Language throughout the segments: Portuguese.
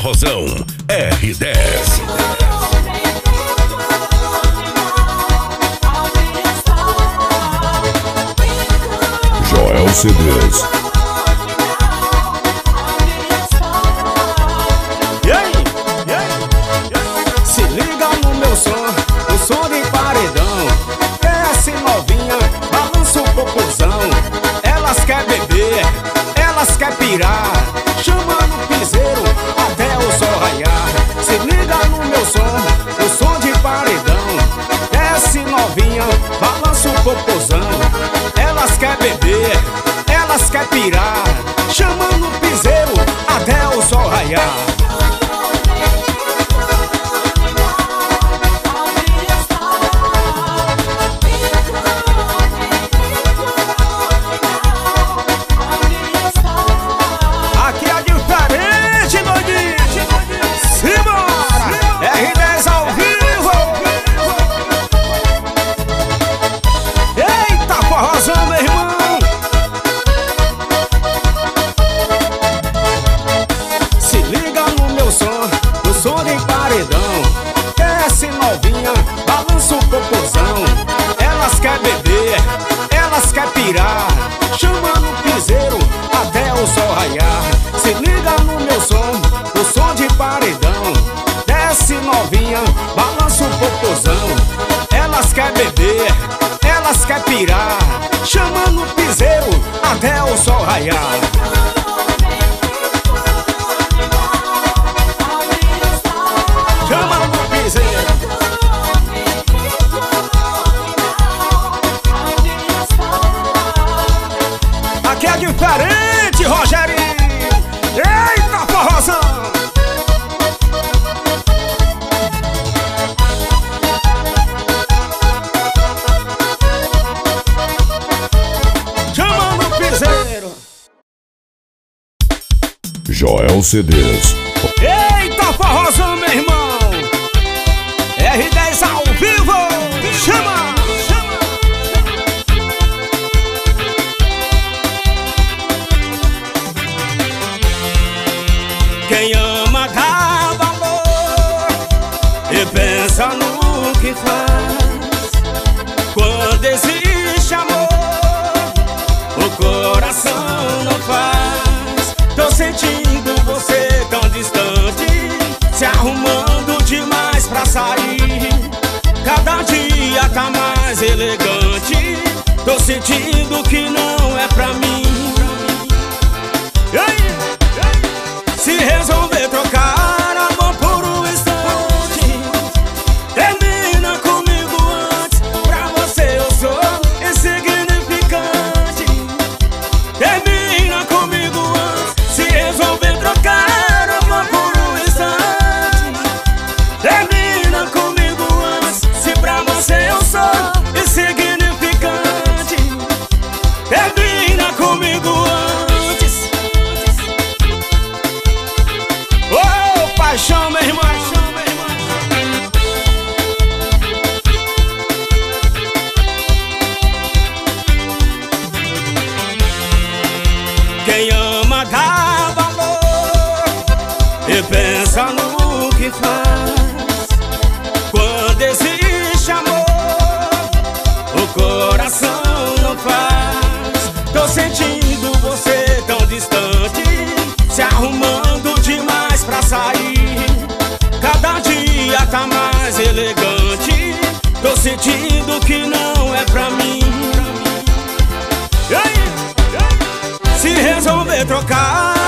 Rosão, R10. Joel Cedrez. Se liga no meu som, o som de paredão. Desce novinha, balança o popozão. Elas quer beber, elas quer pirar. Chama Elas querem beber, elas querem pirar. Chama no piseiro até o sol raiar. Se liga no meu som, o som de paredão. Desce novinha, balança o popozão. Elas querem beber, elas querem pirar. Chama no piseiro até o sol raiar. Joel CDs. Eita, forrozão, meu irmão! R10 ao vivo! Chama! chama. Quem ama dá valor e pensa no que faz quando existe amor, o coração não faz sentindo você tão distante Se arrumando demais pra sair. Cada dia tá mais elegante Tô sentindo que faz quando existe amor. O coração não faz. Tô sentindo você tão distante, se arrumando demais pra sair. Cada dia tá mais elegante. Tô sentindo que não é pra mim. Se resolver trocar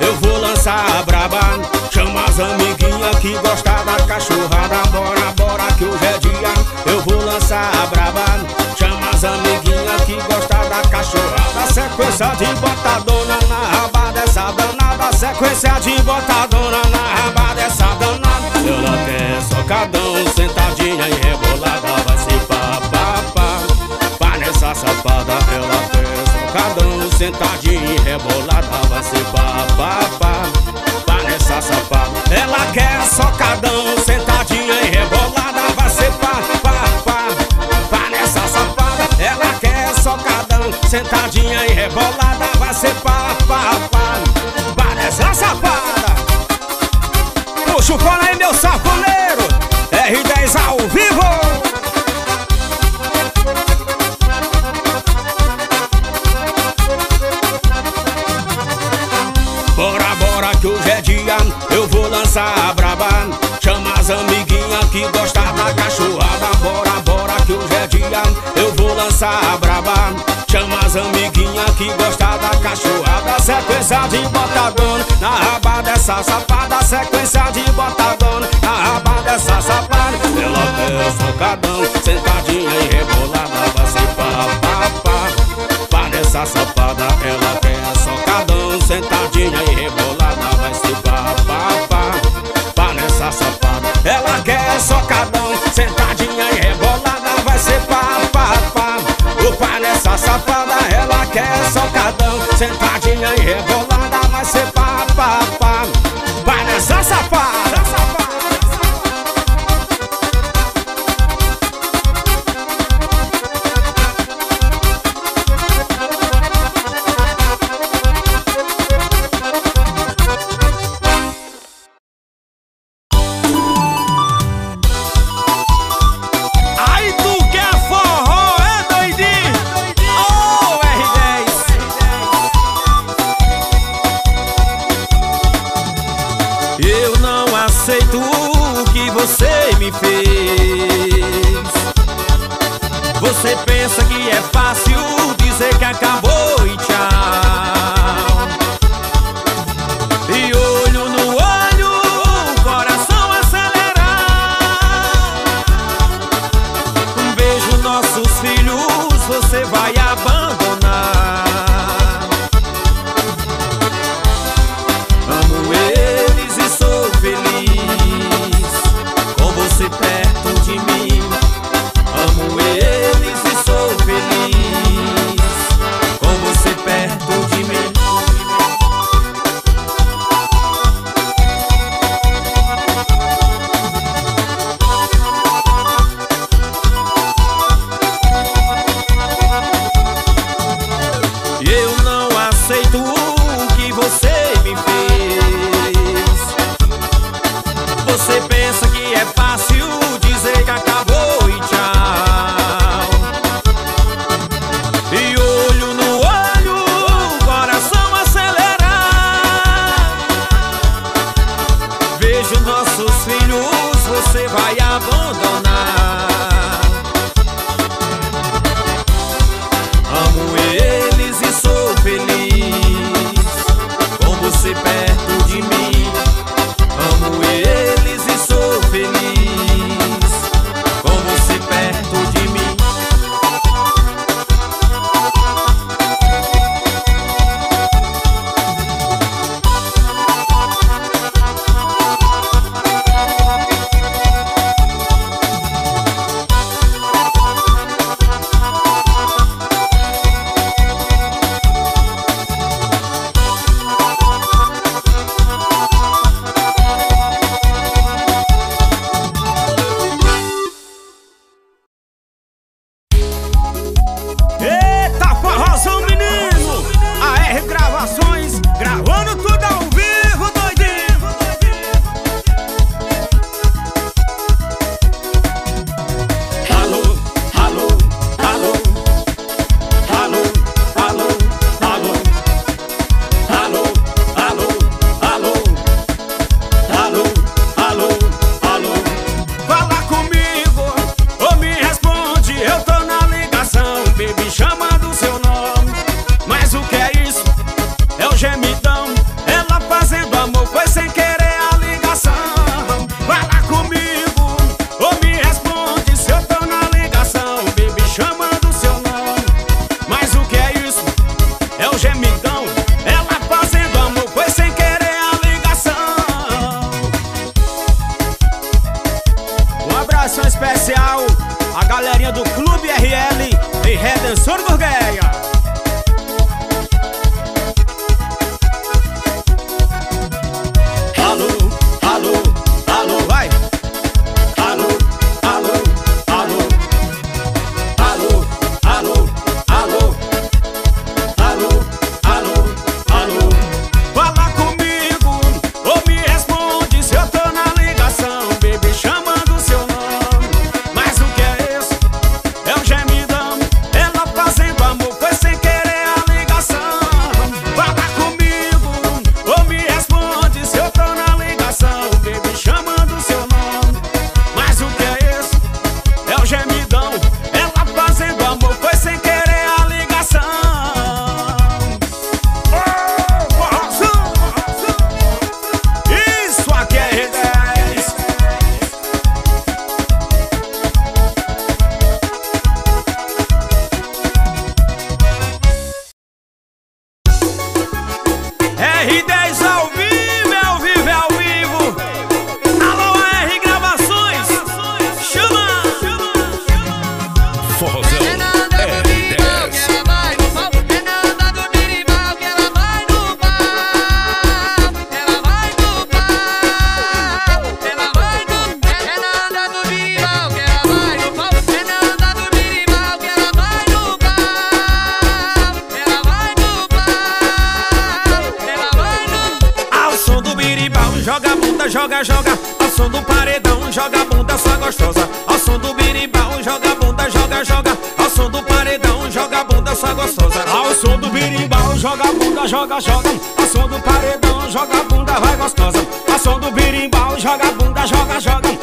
eu vou lançar a braba. Chama as amiguinhas que gosta da cachorrada. Bora, bora que hoje é dia, eu vou lançar a braba. Chama as amiguinhas que gosta da cachorrada. Sequência de botadona na raba dessa danada. Sequência de botadona na raba dessa danada. Ela quer é socadão, sentadinha e rebolada. Vai se papapá. Vai nessa safada, ela quer. É sentadinha e rebolada Vai ser pá, pá, pá essa safada. Ela quer socadão, Sequência de botadona Na raba dessa safada Sequência de botadona Na raba dessa safada Ela quer socadão Sentadinha e rebolada Vai ser pá, pá, pá. Pá nessa safada Sentadinha joga, joga, ao som do paredão, joga bunda só gostosa. Ao som do birimbau, joga bunda, joga, joga, ao som do paredão, joga bunda só gostosa. Ao som do birimbau, joga bunda, joga, joga, ao som do paredão, joga bunda, vai gostosa. Ao som do birimbau, joga bunda, joga, joga.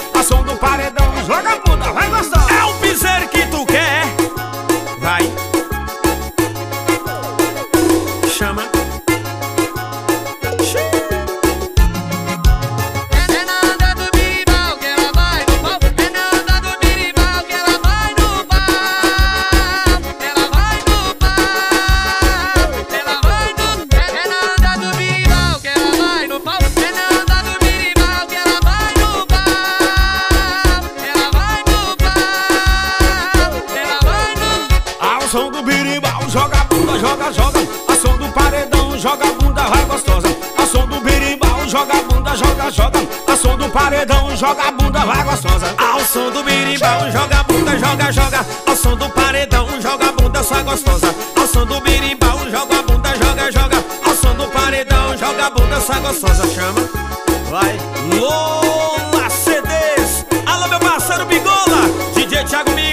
berimbau, joga bunda, joga, joga. Ao som do paredão, joga bunda, sua gostosa. Ao som do berimbau, joga bunda, joga, joga. Ao som do paredão, joga bunda, sua gostosa. Chama, vai. Lola CDs. Alô, meu parceiro Bigola, DJ Thiago Miguel.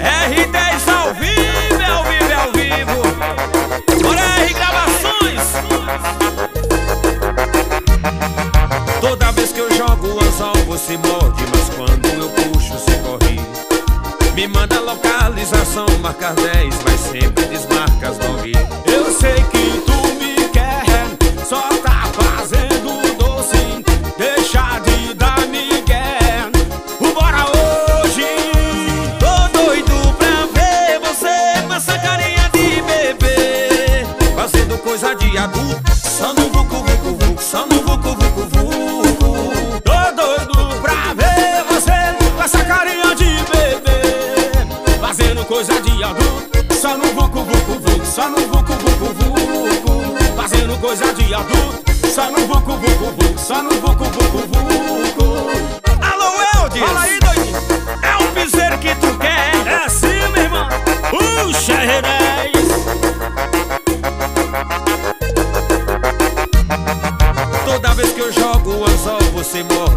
R10 ao vivo, é ao vivo, é ao vivo. Bora aí, gravações. Toda vez que eu jogo o anzol, você morde, mas quando eu puxo, você corre. Me manda localização, marcar 10, mas sempre desmarca as 9. Eu sei que tu viaduto. Sai no vucu, vucu, vucu, sai no vucu, vucu, vucu. Alô, Eldis! Fala aí, doidinho! É o um piseiro que tu quer? É assim, meu irmão! Puxa, Renés! Toda vez que eu jogo o anzol, você morre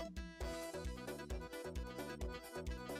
Thank you.